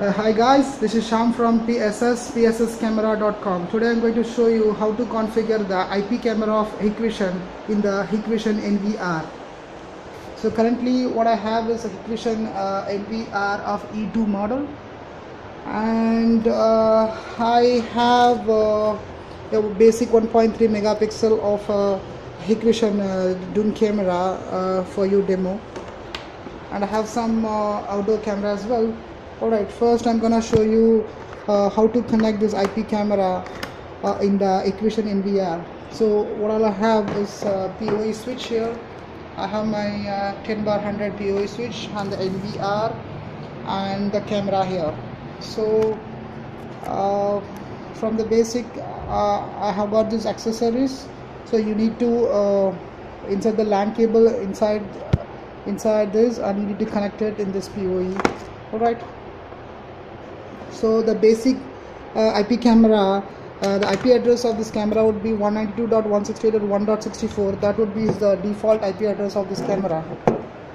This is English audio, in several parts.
Uh, hi guys, this is Sham from PSS, psscamera.com. Today I'm going to show you how to configure the IP camera of Hikvision in the Hikvision NVR. So currently what I have is a Hikvision uh, NVR of E2 model and uh, I have uh, a basic 1.3 megapixel of uh, Hikvision uh, dome camera uh, for you demo and I have some uh, outdoor camera as well alright first I'm gonna show you uh, how to connect this IP camera uh, in the Hikvision NVR so what I'll have is a PoE switch here. I have my uh, 10 bar 100 PoE switch and the NVR and the camera here. So uh, from the basic uh, I have got these accessories. So you need to uh, insert the LAN cable inside inside this and you need to connect it in this PoE alright so the basic uh, IP camera uh, the IP address of this camera would be 192.168.1.64 that would be the default IP address of this camera.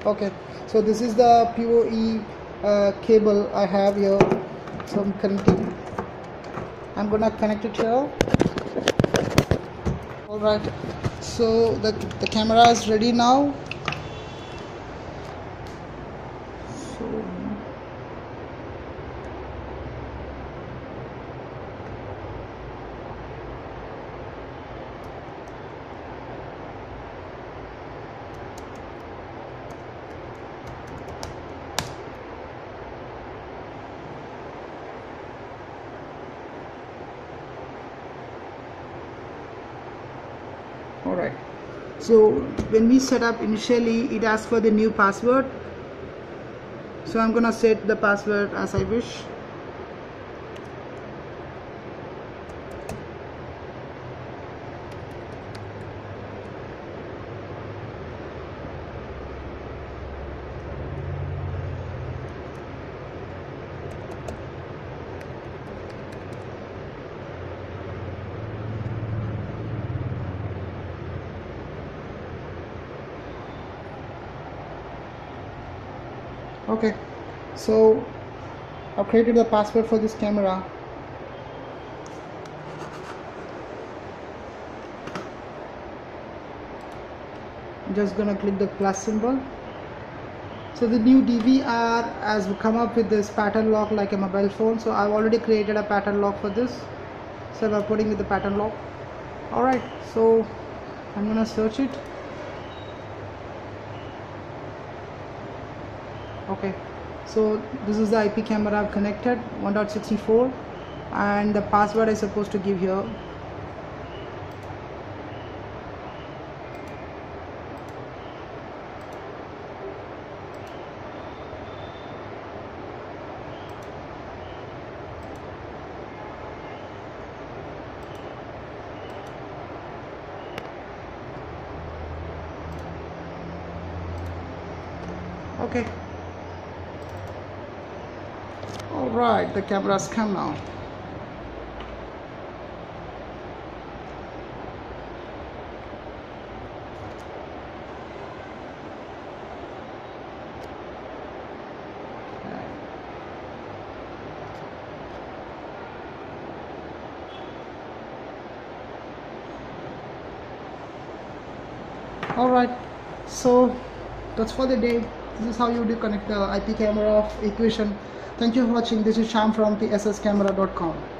Okay. So this is the PoE uh, cable I have here. So I'm connecting. I'm gonna connect it here. Alright so the, the camera is ready now so alright so when we set up initially it asks for the new password. So I'm gonna set the password as I wish okay. So I've created the password for this camera. I'm just gonna click the plus symbol. So the new DVR has come up with this pattern lock like a mobile phone. So I've already created a pattern lock for this. So I'm putting with the pattern lock. Alright. So I'm gonna search it okay. So this is the IP camera I've connected 1.64 and the password I'm supposed to give here. Okay Alright, the camera's come now. Alright, so that's for the day. This is how you do connect the IP camera of Hikvision. Thank you for watching. This is Sham from PSSCamera.com.